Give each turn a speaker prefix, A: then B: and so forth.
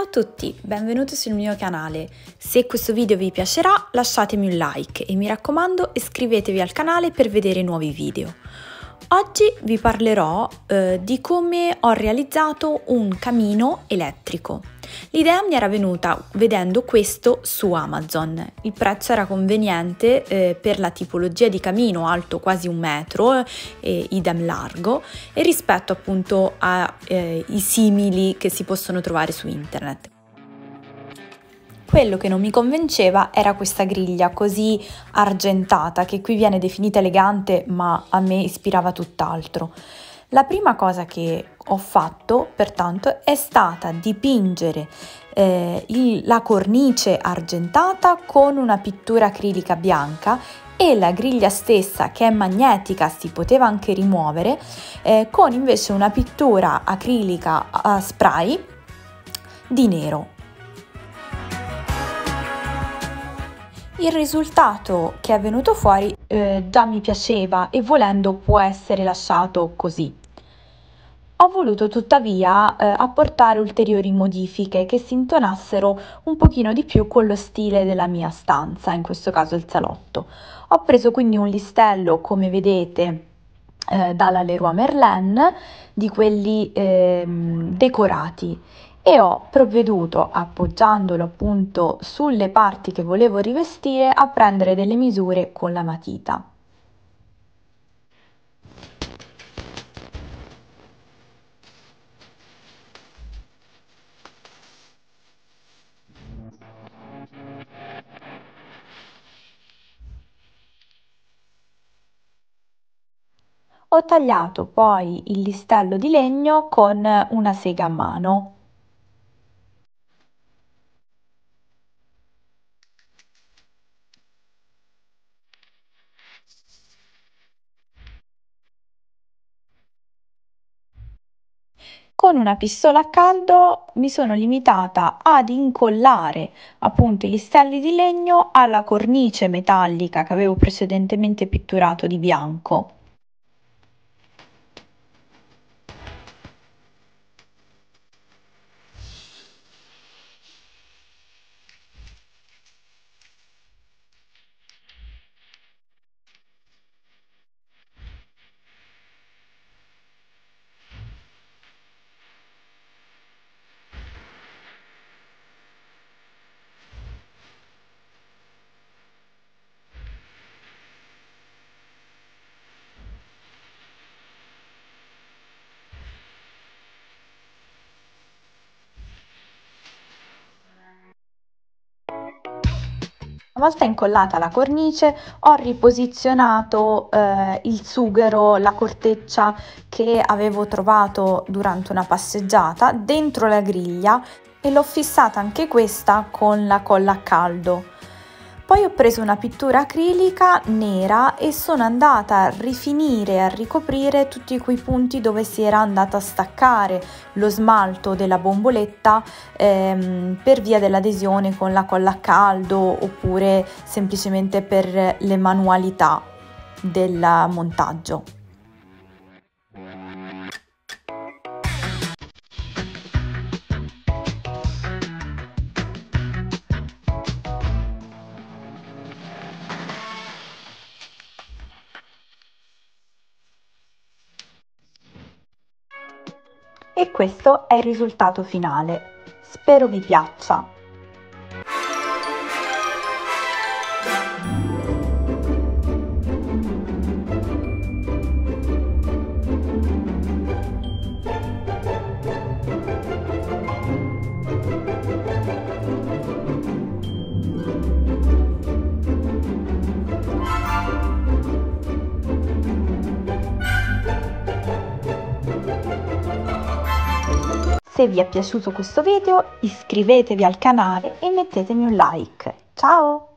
A: Ciao a tutti, benvenuti sul mio canale. Se questo video vi piacerà lasciatemi un like e mi raccomando iscrivetevi al canale per vedere nuovi video. Oggi vi parlerò eh, di come ho realizzato un camino elettrico. L'idea mi era venuta vedendo questo su Amazon. Il prezzo era conveniente eh, per la tipologia di camino alto quasi un metro e idem largo e rispetto appunto ai eh, simili che si possono trovare su internet. Quello che non mi convinceva era questa griglia così argentata, che qui viene definita elegante, ma a me ispirava tutt'altro. La prima cosa che ho fatto, pertanto, è stata dipingere eh, il, la cornice argentata con una pittura acrilica bianca e la griglia stessa che è magnetica si poteva anche rimuovere eh, con invece una pittura acrilica a spray di nero Il risultato che è venuto fuori eh, già mi piaceva e volendo può essere lasciato così. Ho voluto tuttavia eh, apportare ulteriori modifiche che si intonassero un pochino di più con lo stile della mia stanza, in questo caso il salotto. Ho preso quindi un listello, come vedete, eh, dalla Leroy Merlin, di quelli eh, decorati e ho provveduto, appoggiandolo appunto sulle parti che volevo rivestire, a prendere delle misure con la matita. Ho tagliato poi il listello di legno con una sega a mano. Con una pistola a caldo mi sono limitata ad incollare appunto i listelli di legno alla cornice metallica che avevo precedentemente pitturato di bianco. Una volta incollata la cornice ho riposizionato eh, il sughero, la corteccia che avevo trovato durante una passeggiata dentro la griglia e l'ho fissata anche questa con la colla a caldo. Poi ho preso una pittura acrilica nera e sono andata a rifinire, a ricoprire tutti quei punti dove si era andata a staccare lo smalto della bomboletta ehm, per via dell'adesione con la colla a caldo oppure semplicemente per le manualità del montaggio. E questo è il risultato finale. Spero vi piaccia. Se vi è piaciuto questo video iscrivetevi al canale e mettetemi un like. Ciao!